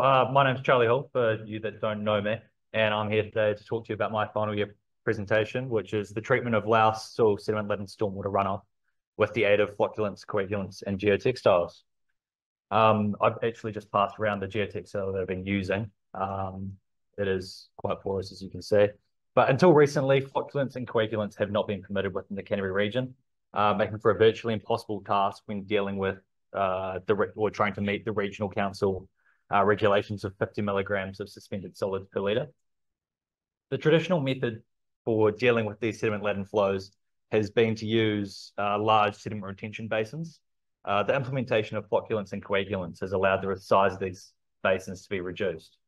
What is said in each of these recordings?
Uh, my name's Charlie Hall, for you that don't know me, and I'm here today to talk to you about my final year presentation, which is the treatment of loess, soil, sediment, lead, and stormwater runoff with the aid of flocculants, coagulants, and geotextiles. Um, I've actually just passed around the geotextile that I've been using. Um, it is quite porous, as you can see. But until recently, flocculants and coagulants have not been permitted within the Canterbury region, uh, making for a virtually impossible task when dealing with uh, the or trying to meet the regional council uh, regulations of 50 milligrams of suspended solids per litre. The traditional method for dealing with these sediment-laden flows has been to use uh, large sediment retention basins. Uh, the implementation of flocculants and coagulants has allowed the size of these basins to be reduced.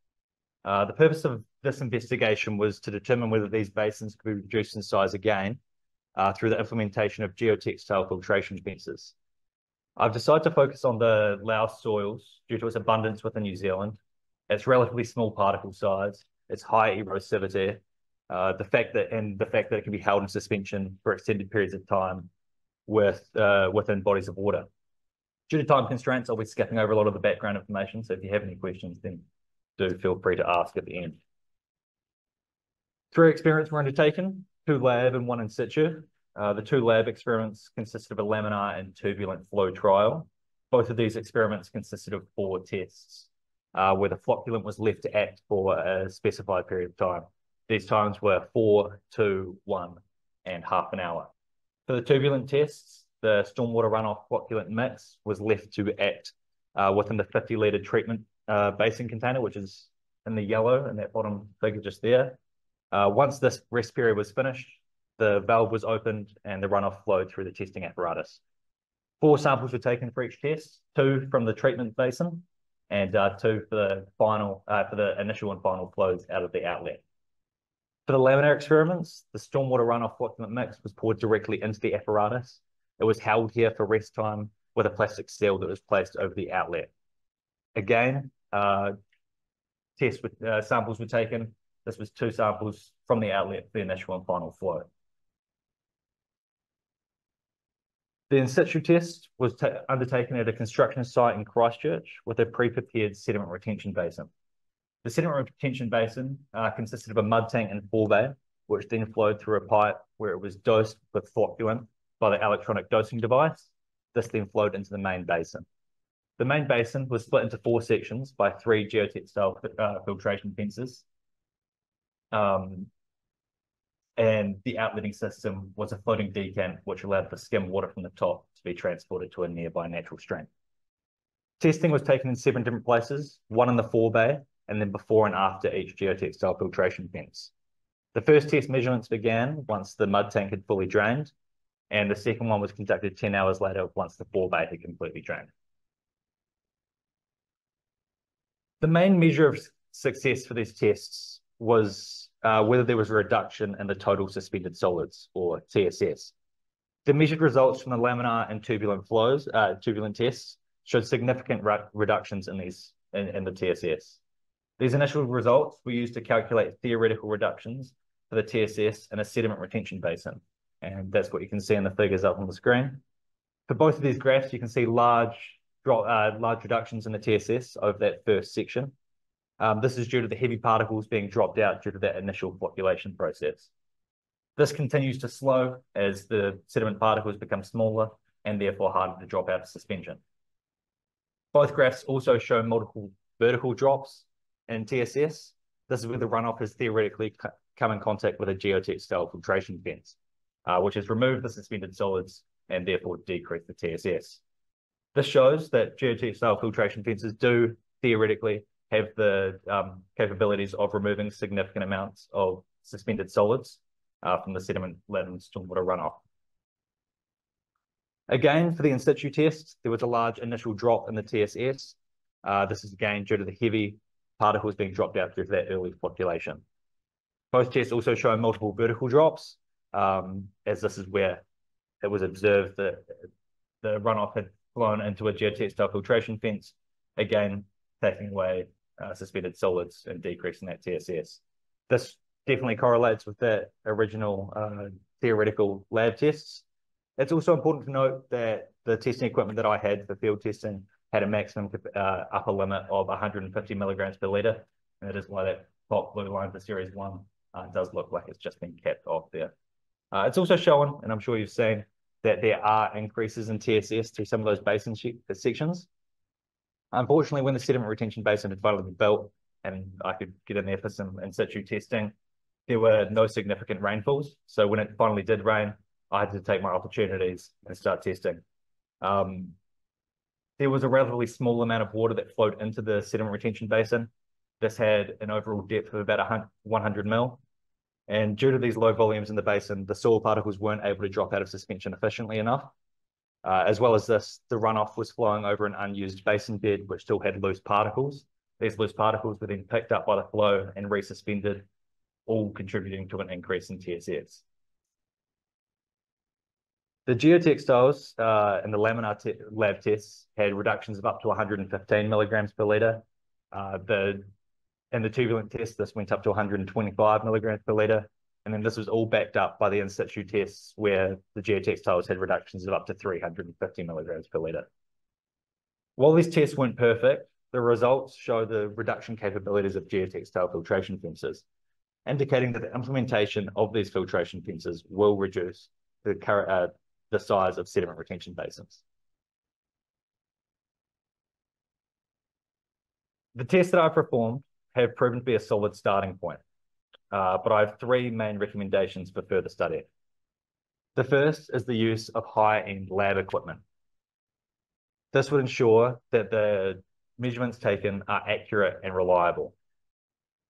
Uh, the purpose of this investigation was to determine whether these basins could be reduced in size again uh, through the implementation of geotextile filtration fences. I've decided to focus on the loess soils due to its abundance within New Zealand, its relatively small particle size, its high erosivity, uh, the fact that and the fact that it can be held in suspension for extended periods of time with uh, within bodies of water. Due to time constraints, I'll be skipping over a lot of the background information. So if you have any questions, then do feel free to ask at the end. Three experiments were undertaken, two lab and one in situ. Uh, the two lab experiments consisted of a laminar and turbulent flow trial. Both of these experiments consisted of four tests, uh, where the flocculant was left to act for a specified period of time. These times were four, two, one, and half an hour. For the turbulent tests, the stormwater runoff flocculant mix was left to act uh, within the 50 litre treatment uh, basin container, which is in the yellow in that bottom figure just there. Uh, once this rest period was finished, the valve was opened and the runoff flowed through the testing apparatus. Four samples were taken for each test, two from the treatment basin and uh, two for the final, uh, for the initial and final flows out of the outlet. For the laminar experiments, the stormwater runoff flocculant mix was poured directly into the apparatus. It was held here for rest time with a plastic seal that was placed over the outlet. Again, uh, test with, uh, samples were taken. This was two samples from the outlet for the initial and final flow. The in situ test was undertaken at a construction site in Christchurch with a pre-prepared sediment retention basin. The sediment retention basin uh, consisted of a mud tank and a forebay, which then flowed through a pipe where it was dosed with flocculant by the electronic dosing device. This then flowed into the main basin. The main basin was split into four sections by three geotextile uh, filtration fences. Um, and the outletting system was a floating decant which allowed for skim water from the top to be transported to a nearby natural stream. Testing was taken in seven different places, one in the forebay, and then before and after each geotextile filtration fence. The first test measurements began once the mud tank had fully drained, and the second one was conducted 10 hours later once the forebay had completely drained. The main measure of success for these tests was uh, whether there was a reduction in the total suspended solids, or TSS. The measured results from the laminar and turbulent flows, uh, turbulent tests, showed significant reductions in these in, in the TSS. These initial results were used to calculate theoretical reductions for the TSS in a sediment retention basin. And that's what you can see in the figures up on the screen. For both of these graphs, you can see large, uh, large reductions in the TSS over that first section. Um, this is due to the heavy particles being dropped out due to that initial flocculation process. This continues to slow as the sediment particles become smaller and therefore harder to drop out of suspension. Both graphs also show multiple vertical drops in TSS. This is where the runoff has theoretically come in contact with a geotextile filtration fence, uh, which has removed the suspended solids and therefore decreased the TSS. This shows that geotextile filtration fences do theoretically have the um, capabilities of removing significant amounts of suspended solids uh, from the sediment-laden stormwater runoff. Again, for the in situ test, there was a large initial drop in the TSS. Uh, this is again due to the heavy particles being dropped out due to that early flocculation. Both tests also show multiple vertical drops, um, as this is where it was observed that the runoff had flown into a geotextile filtration fence, again taking away uh, suspended solids and decreasing that TSS. This definitely correlates with that original uh, theoretical lab tests. It's also important to note that the testing equipment that I had for field testing had a maximum uh, upper limit of 150 milligrams per liter. And that is why that top blue line for series one uh, does look like it's just been capped off there. Uh, it's also shown, and I'm sure you've seen, that there are increases in TSS through some of those basin sections. Unfortunately, when the sediment retention basin had finally been built and I could get in there for some in situ testing, there were no significant rainfalls. So when it finally did rain, I had to take my opportunities and start testing. Um, there was a relatively small amount of water that flowed into the sediment retention basin. This had an overall depth of about 100 mil. And due to these low volumes in the basin, the soil particles weren't able to drop out of suspension efficiently enough. Uh, as well as this, the runoff was flowing over an unused basin bed, which still had loose particles. These loose particles were then picked up by the flow and resuspended, all contributing to an increase in TSS. The geotextiles uh, and the laminar te lab tests had reductions of up to 115 milligrams per litre. Uh, the in the turbulent test, this went up to 125 milligrams per litre. And then this was all backed up by the in situ tests where the geotextiles had reductions of up to 350 milligrams per litre. While these tests weren't perfect, the results show the reduction capabilities of geotextile filtration fences, indicating that the implementation of these filtration fences will reduce the, uh, the size of sediment retention basins. The tests that I performed have proven to be a solid starting point, uh, but I have three main recommendations for further study. The first is the use of high-end lab equipment. This would ensure that the measurements taken are accurate and reliable,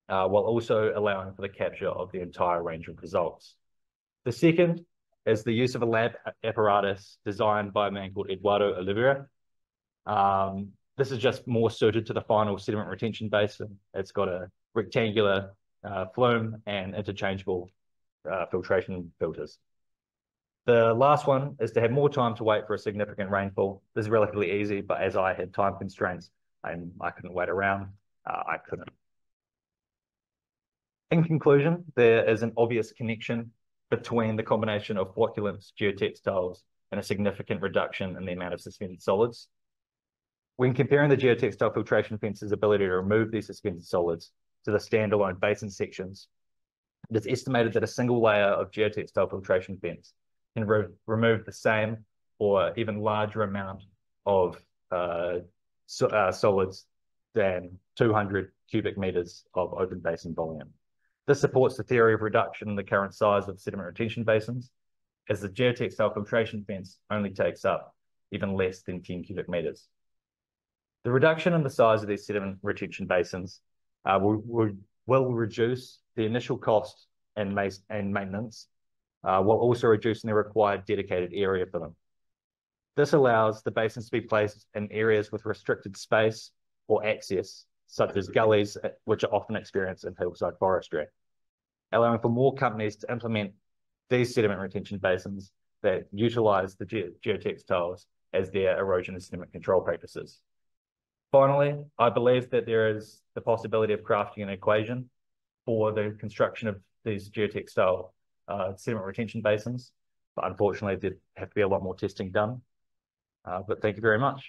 uh, while also allowing for the capture of the entire range of results. The second is the use of a lab apparatus designed by a man called Eduardo Oliveira. Um, this is just more suited to the final sediment retention basin. It's got a rectangular uh, flume and interchangeable uh, filtration filters. The last one is to have more time to wait for a significant rainfall. This is relatively easy, but as I had time constraints and I couldn't wait around, uh, I couldn't. In conclusion, there is an obvious connection between the combination of flocculants, geotextiles, and a significant reduction in the amount of suspended solids. When comparing the geotextile filtration fence's ability to remove these suspended solids to the standalone basin sections, it is estimated that a single layer of geotextile filtration fence can re remove the same or even larger amount of uh, so, uh, solids than 200 cubic meters of open basin volume. This supports the theory of reduction in the current size of sediment retention basins, as the geotextile filtration fence only takes up even less than 10 cubic meters. The reduction in the size of these sediment retention basins will, will, will, reduce the initial cost and, and maintenance, uh, while also reducing the required dedicated area for them. This allows the basins to be placed in areas with restricted space or access such as gullies, uh, which are often experienced in hillside forestry, allowing for more companies to implement these sediment retention basins that utilize the ge geotextiles as their erosion and sediment control practices. Finally, I believe that there is the possibility of crafting an equation for the construction of these geotextile uh, sediment retention basins, but unfortunately, there have to be a lot more testing done. Uh, but thank you very much.